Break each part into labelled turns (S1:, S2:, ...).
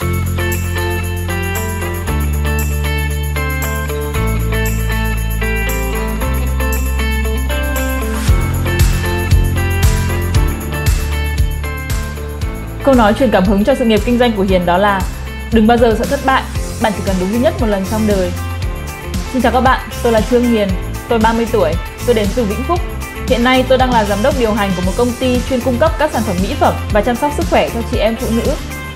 S1: Câu nói truyền cảm hứng cho sự nghiệp kinh doanh của Hiền đó là Đừng bao giờ sợ thất bại, bạn chỉ cần đúng duy nhất một lần trong đời. Xin chào các bạn, tôi là Trương Hiền, tôi 30 tuổi, tôi đến từ Vĩnh Phúc. Hiện nay tôi đang là giám đốc điều hành của một công ty chuyên cung cấp các sản phẩm mỹ phẩm và chăm sóc sức khỏe cho chị em phụ nữ.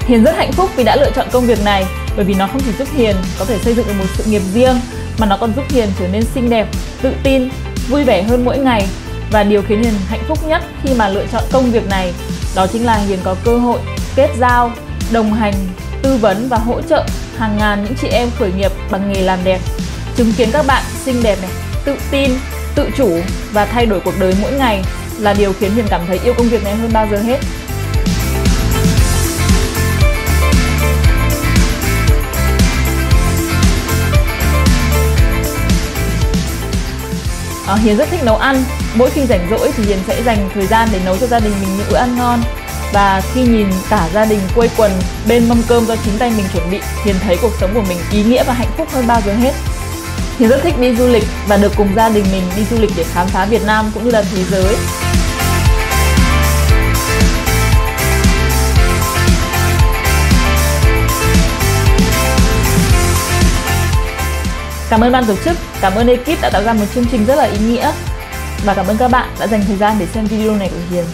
S1: Hiền rất hạnh phúc vì đã lựa chọn công việc này bởi vì nó không chỉ giúp Hiền có thể xây dựng được một sự nghiệp riêng mà nó còn giúp Hiền trở nên xinh đẹp, tự tin, vui vẻ hơn mỗi ngày và điều khiến Hiền hạnh phúc nhất khi mà lựa chọn công việc này đó chính là Hiền có cơ hội kết giao, đồng hành, tư vấn và hỗ trợ hàng ngàn những chị em khởi nghiệp bằng nghề làm đẹp. Chứng kiến các bạn xinh đẹp này, tự tin, tự chủ và thay đổi cuộc đời mỗi ngày là điều khiến Hiền cảm thấy yêu công việc này hơn bao giờ hết. À, Hiền rất thích nấu ăn. Mỗi khi rảnh rỗi thì Hiền sẽ dành thời gian để nấu cho gia đình mình những bữa ăn ngon. Và khi nhìn cả gia đình quây quần bên mâm cơm do chính tay mình chuẩn bị Hiền thấy cuộc sống của mình ý nghĩa và hạnh phúc hơn bao giờ hết. Hiền rất thích đi du lịch và được cùng gia đình mình đi du lịch để khám phá Việt Nam cũng như là thế giới. Cảm ơn ban tổ chức, cảm ơn ekip đã tạo ra một chương trình rất là ý nghĩa và cảm ơn các bạn đã dành thời gian để xem video này của Hiền.